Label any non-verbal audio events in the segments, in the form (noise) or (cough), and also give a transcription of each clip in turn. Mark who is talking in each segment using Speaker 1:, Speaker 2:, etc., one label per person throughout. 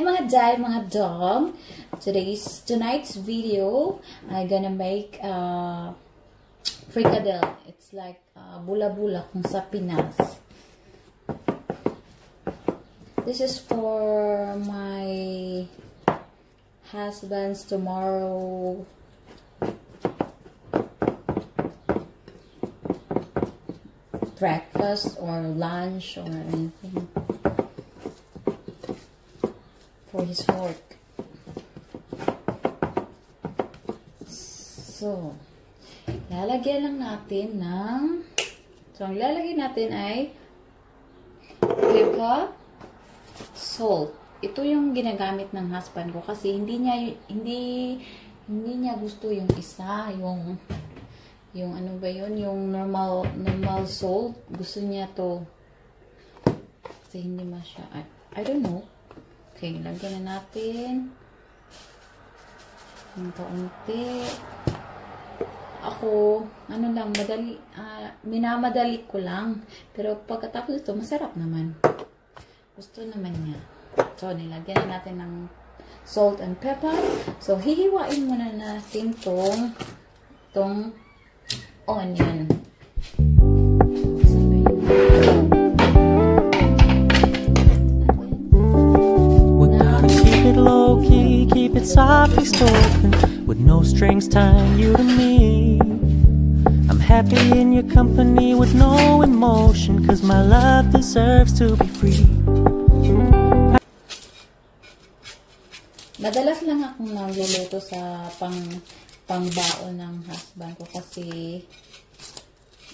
Speaker 1: mga day, mga dog. Today's, tonight's video, I'm gonna make uh, fricadelle. It's like uh, bula-bula kung sa Pinas. This is for my husband's tomorrow breakfast or lunch or anything for his work. So, lalagyan lang natin ng so, ang lalagyan natin ay pepper, salt. Ito yung ginagamit ng husband ko kasi hindi niya hindi hindi niya gusto yung isa, yung yung ano ba yun, yung normal normal salt. Gusto niya to kasi hindi masya I, I don't know. Okay, lagyan na natin ng kaunti. Ako, ano lang, madali, uh, minamadali ko lang. Pero pagkatapos ito, masarap naman. Gusto naman niya. So, nilagyan na natin ng salt and pepper. So, hihiwain muna natin tong, tong onion.
Speaker 2: It softly spoken, with no strings tying you to me. I'm happy in your company with no emotion, cause my love deserves to be free.
Speaker 1: Madalas lang akong nagluluto sa pang pangbaon ng husband ko kasi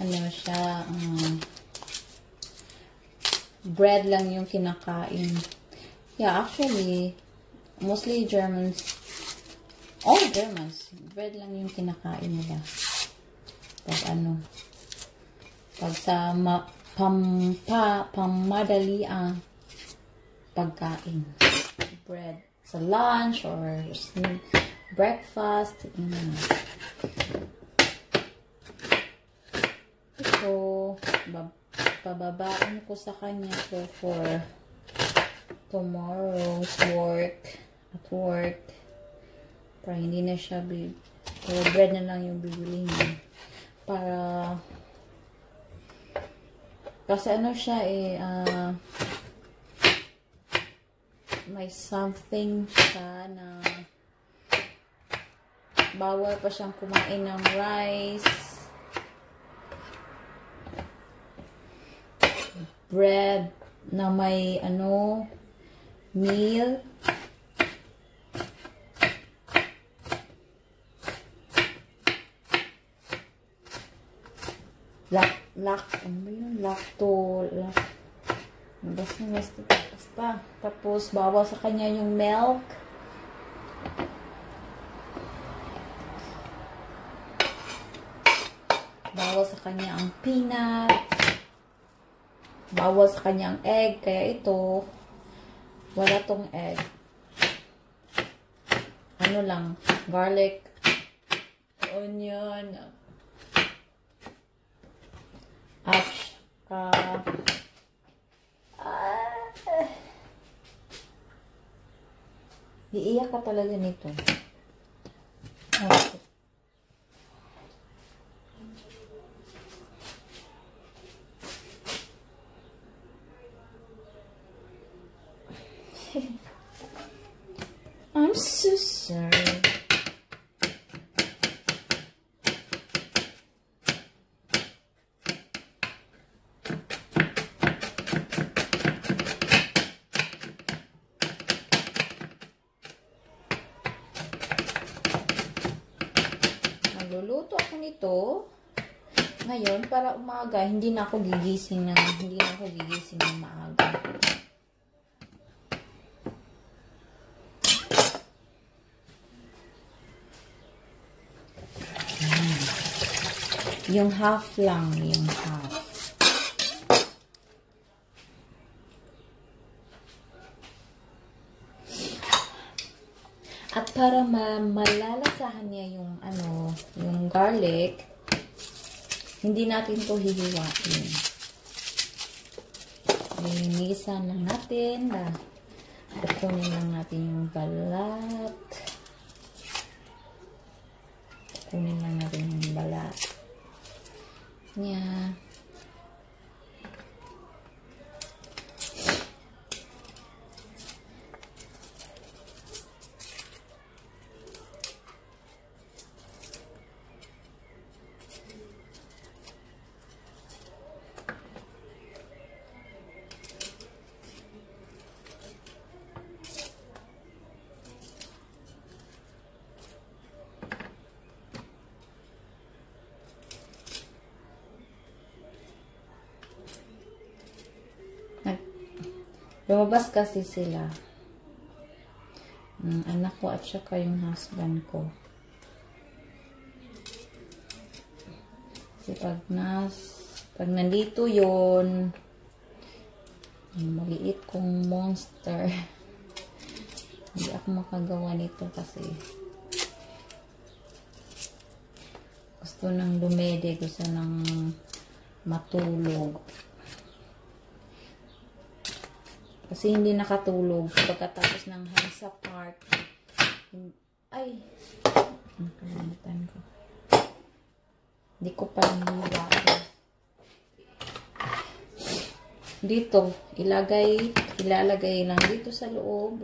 Speaker 1: ano siya um, bread lang yung kinakain. Yeah, actually, mostly Germans, all Germans, bread lang yung kinakain nila. Pag ano, pag sa ma, pam, pa, pamadali ang pagkain. Bread sa lunch or breakfast. Mm. Ito, pababaan ko sa kanya so for tomorrow's work work para hindi na siya pero bread na lang yung bibili niya. Para kasi ano siya eh uh, may something siya na bawal pa siyang kumain ng rice bread na may ano meal lak ano ba yun? Lacto lak basta basta basta tapos bawal sa kanya yung milk. Bawal sa kanya ang peanut. Bawal sa kanya ang egg kaya ito wala tong egg. Ano lang garlic onion at uh, ah, iiyak ka talaga nito okay. I'm so sorry. Magluluto ako nito ngayon para umaga hindi na ako gigising na hindi na ako gigising ng maaga. Yung half lang, yung half. At para ma malalasahan niya yung ano, yung garlic, hindi natin to hihiwain. Linisan lang natin. kukunin lang natin yung balat. Kukunin lang natin yung balat. Niya. Lumabas kasi sila. Ang anak ko at saka yung husband ko. Kasi pag pag nandito yon yung maliit kong monster, (laughs) hindi ako makagawa nito kasi gusto nang dumede, gusto nang matulog. Kasi hindi nakatulog pagkatapos ng Hansa Park. Ay! Nakalimutan ko. Hindi ko pa. Dito, ilagay, ilalagay lang dito sa loob.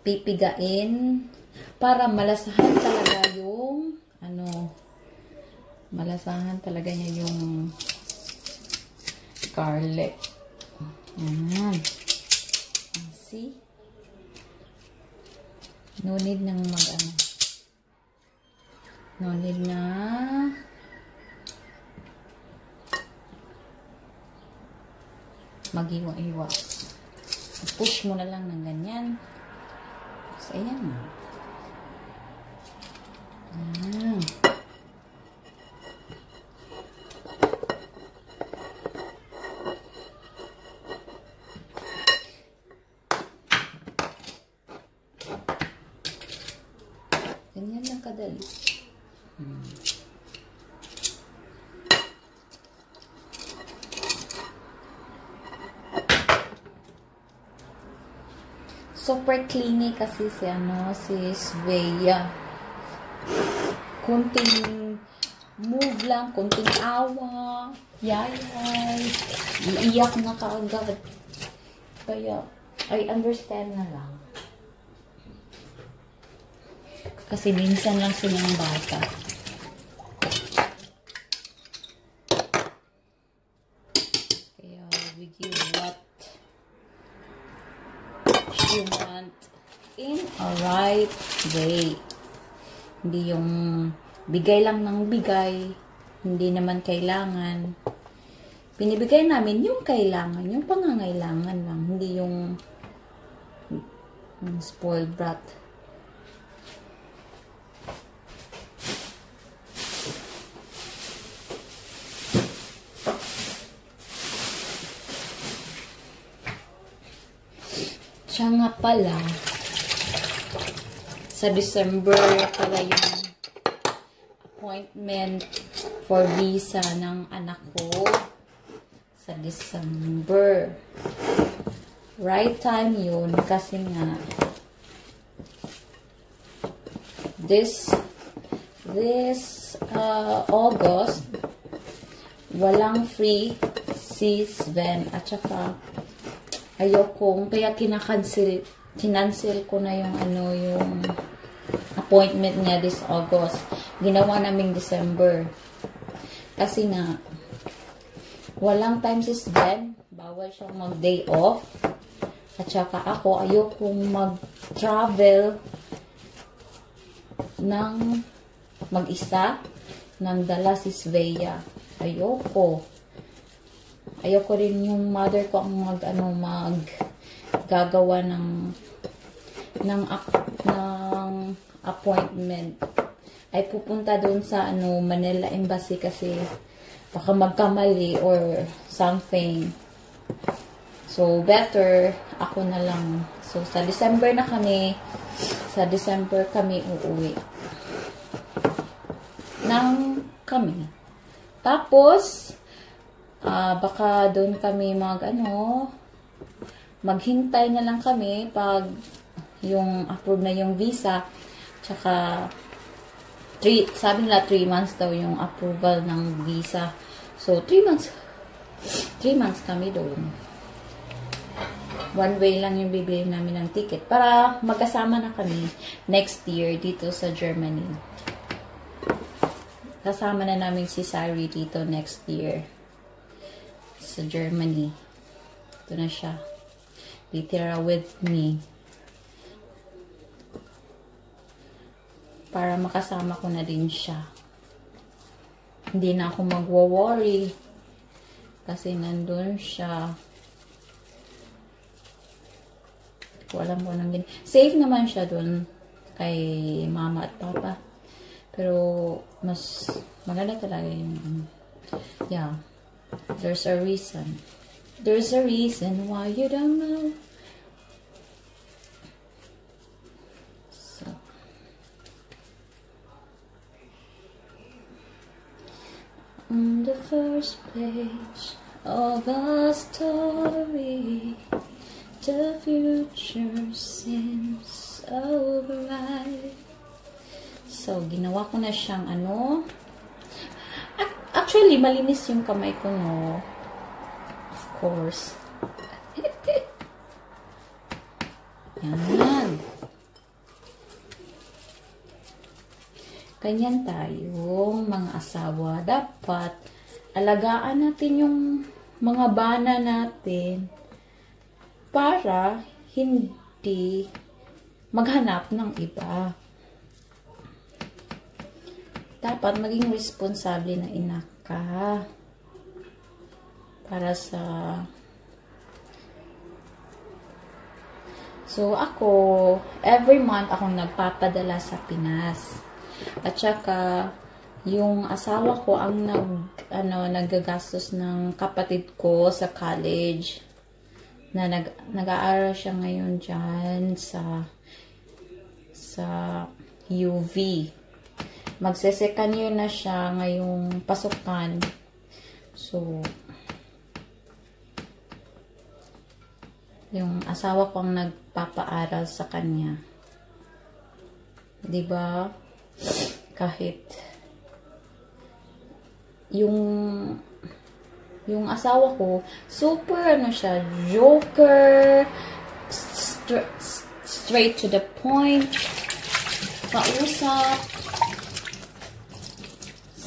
Speaker 1: Pipigain para malasahan talaga yung ano, malasahan talaga niya yung garlic. Ayan. See? No need nang mag ano. No need na mag-iwa-iwa. Push mo na lang ng ganyan. So, ayan. Ayan. Ganyan kadali. Super clingy kasi si ano, si Svea. Kunting move lang, kunting awa, yayay, iiyak na kaagad. Kaya, I understand na lang. Kasi minsan lang silang bata. Kaya we give what she want in a right way. Hindi yung bigay lang ng bigay, hindi naman kailangan. Binibigay namin yung kailangan, yung pangangailangan lang, hindi yung, yung spoiled brat. Nga pala, sa December pala yung appointment for visa ng anak ko sa December. Right time yun kasi nga this this uh, August walang free si Sven at saka ayokong kaya kinakancel kinancel ko na yung ano yung appointment niya this August. Ginawa naming December. Kasi nga walang time si Sven, bawal siyang mag-day off. At saka ako ayokong mag-travel ng mag-isa nang dala si Svea. Ayoko. Ayoko rin yung mother ko ang mag ano mag gagawa ng ng ng appointment ay pupunta doon sa ano Manila Embassy kasi baka magkamali or something. So better ako na lang. So sa December na kami sa December kami uuwi. Nang kami. Tapos, ah baka doon kami mag, ano, maghintay na lang kami pag yung approve na yung visa. Tsaka, three, sabi nila 3 months daw yung approval ng visa. So, 3 months, 3 months kami doon. One way lang yung bibili namin ng ticket para magkasama na kami next year dito sa Germany. Kasama na namin si Sari dito next year sa Germany. Ito na siya. Litera with me. Para makasama ko na din siya. Hindi na ako magwo-worry. Kasi nandun siya. ko alam nang Safe naman siya dun kay mama at papa. Pero, mas maganda talaga yung, yeah, there's a reason. There's a reason why you don't know. So, on the first page of a story, the future seems so bright. So, ginawa ko na siyang ano. Actually, malinis yung kamay ko, no? Of course. Yan. Ganyan tayong mga asawa. Dapat alagaan natin yung mga bana natin para hindi maghanap ng iba. Dapat maging responsable na ina ka para sa So, ako, every month akong nagpapadala sa Pinas. At saka, yung asawa ko ang nag, ano, nagagastos ng kapatid ko sa college na nag, nag-aaral siya ngayon dyan sa sa UV. Magse-second year na siya ngayong pasukan. So, yung asawa ko ang nagpapaaral sa kanya. 'Di ba? Kahit yung yung asawa ko, super ano siya, joker, st straight to the point, kausap,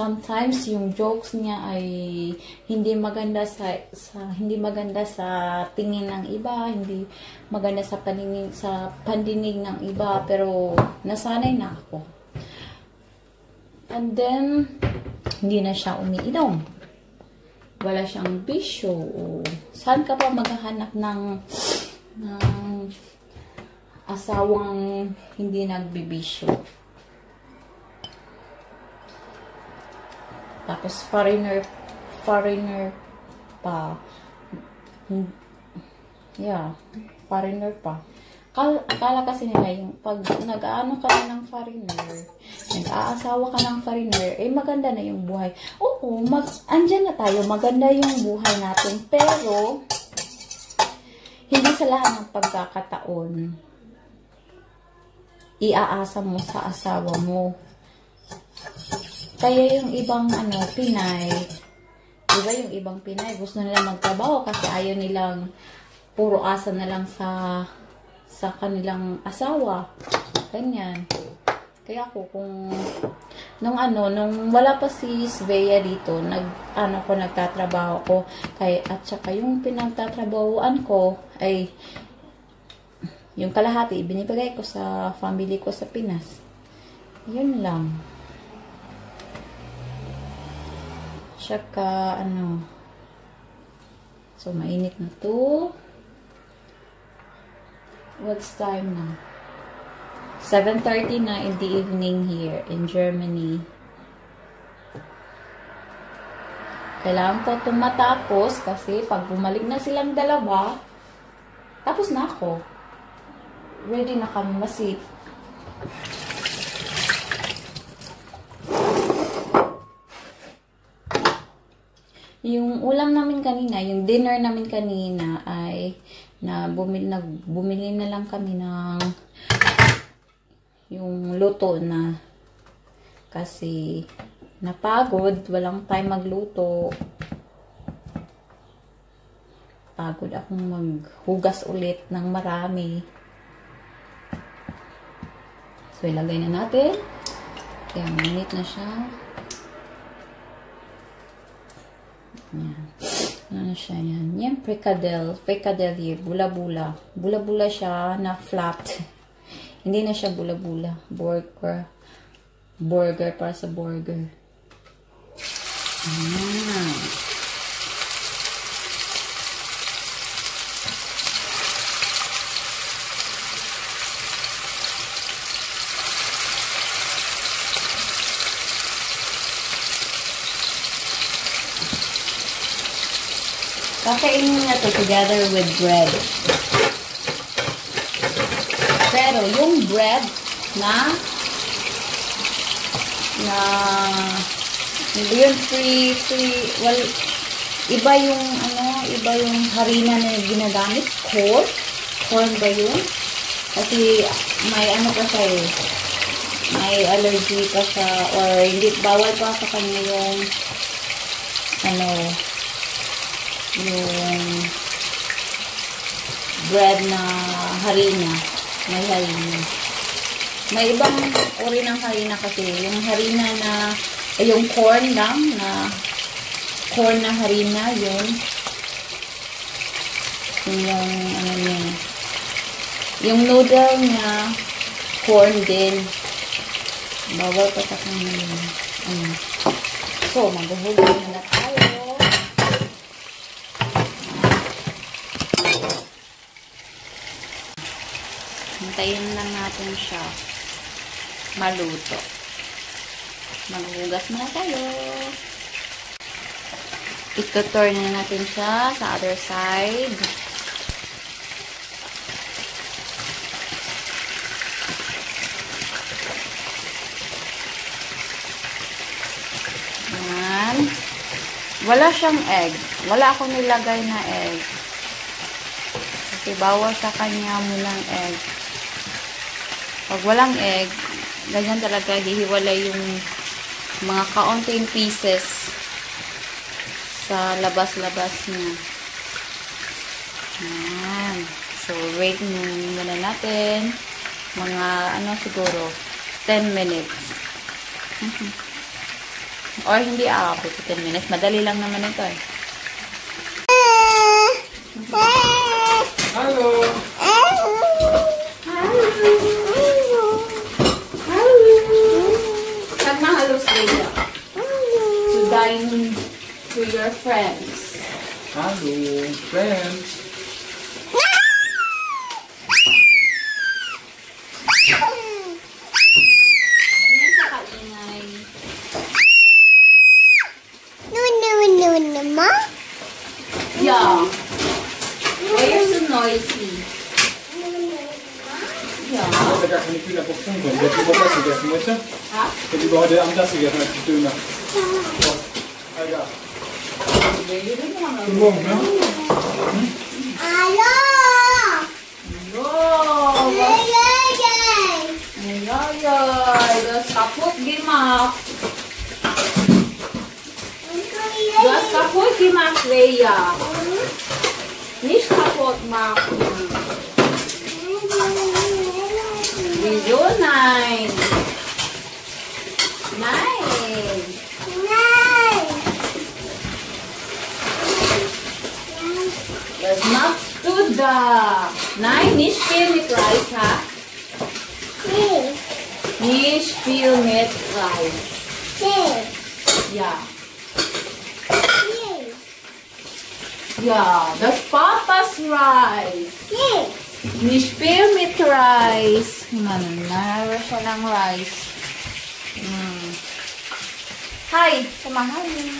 Speaker 1: sometimes yung jokes niya ay hindi maganda sa, sa hindi maganda sa tingin ng iba, hindi maganda sa paningin sa pandinig ng iba, pero nasanay na ako. And then hindi na siya umiinom. Wala siyang bisyo. Saan ka pa maghahanap ng ng asawang hindi nagbibisyo? Tapos, foreigner, foreigner pa. Yeah, foreigner pa. Akala, akala kasi nila yung pag nag-aano ka na ng foreigner, nag-aasawa ka ng foreigner, eh maganda na yung buhay. Oo, mag, andyan na tayo, maganda yung buhay natin. Pero, hindi sa lahat ng pagkakataon, iaasa mo sa asawa mo kaya yung ibang ano, Pinay, di ba yung ibang Pinay, gusto nila magtrabaho kasi ayaw nilang puro asa na lang sa sa kanilang asawa. Ganyan. Kaya ako kung nung ano, nung wala pa si Svea dito, nag ano ko nagtatrabaho ko kay at saka yung pinagtatrabahuan ko ay yung kalahati binibigay ko sa family ko sa Pinas. Yun lang. Tsaka, ano, so, mainit na to. What's time na? 7.30 na in the evening here in Germany. Kailangan ko itong matapos kasi pag bumalik na silang dalawa, tapos na ako. Ready na kami masip. Yung ulam namin kanina, yung dinner namin kanina ay na bumili, nag, bumili na lang kami ng yung luto na kasi napagod, walang time magluto. Pagod akong maghugas ulit ng marami. So, ilagay na natin. Kaya, minute na siya. Yan. Ano na siya yan? Yan, fricadelle. Fricadelle here. Bula-bula. Bula-bula siya na flat. (laughs) Hindi na siya bula-bula. Burger. Burger para sa burger. Ah. Kakainin na to together with bread. Pero yung bread na na yun free free well iba yung ano iba yung harina na ginagamit. Corn corn ba yun? Kasi may ano pa siya eh. May allergy pa siya or hindi bawal pa sa kanya yung ano yung bread na harina. May harina. May ibang uri ng harina kasi. Yung harina na, ay yung corn lang na corn na harina, yun. Yun yung, ano yun. Yung noodle na corn din. Bawal pa sa yun. Ano. So, maghuhulog na na tayo. Hintayin lang natin siya maluto. Maghugas muna tayo. Ito-turn na natin siya sa other side. Yan. Wala siyang egg. Wala akong nilagay na egg. Kasi bawal sa kanya mulang egg. Pag walang egg, ganyan talaga hihiwalay yung mga kaunting pieces sa labas-labas niya. Yan. So, wait muna natin. Mga, ano siguro, 10 minutes. Or hindi aabot sa 10 minutes. Madali lang naman ito eh.
Speaker 3: Hallo.
Speaker 1: Sag na halos Leia. To dine to your friends.
Speaker 3: Hallo, friends.
Speaker 1: Ganyan sa kaingay. Yeah. Why you're so noisy? Yeah.
Speaker 3: Kita
Speaker 1: Du hast kaputt gemacht, Leia. Nicht kaputt machen. Wieso nein? Nein. Was machst du da? Nein, nicht viel mit Reis, ha? Nicht viel mit Reis. Ja. Ja, das Papas Rice. Nicht viel mit Rice. Mann, nara siya ng rice. Mm. Hi, kumahain.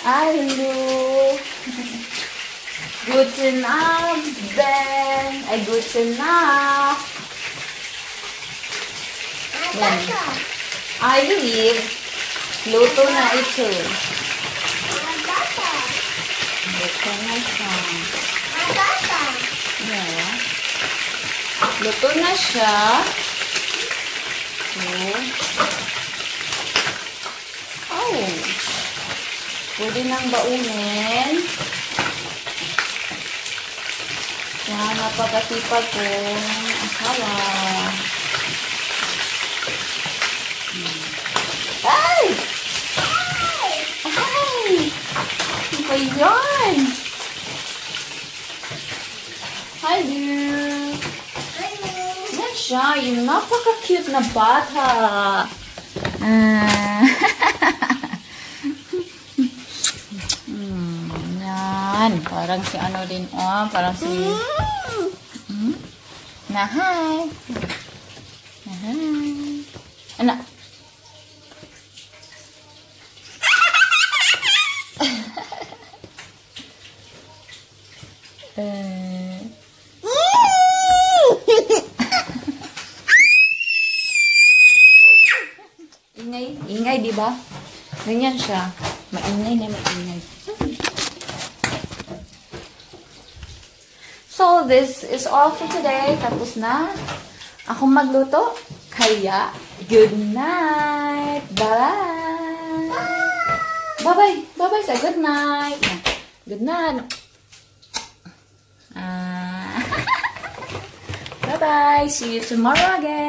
Speaker 1: Hallo. (laughs) Guten Abend. Ay, guten Nacht. I believe, luto na ito. Luto na siya. Luto na siya. So, oh. Pwede nang baunin. Yan, napakasipag kong asawa. Hmm. Ay! Ay! Ano ba yan? Hi, dear. Yan siya, yung napaka-cute na bata. Ah. (laughs) Hmm, yan. Parang si ano din, oh. Parang si... Hmm? Na, hi. Eh. (laughs) ingay, ingay, di ba? Ganyan siya. Maingay na maingay. So, this is all for today. Tapos na akong magluto. Kaya, good night. Bye. Bye-bye. Bye-bye. Say good night. Good night. Bye-bye. See you tomorrow again.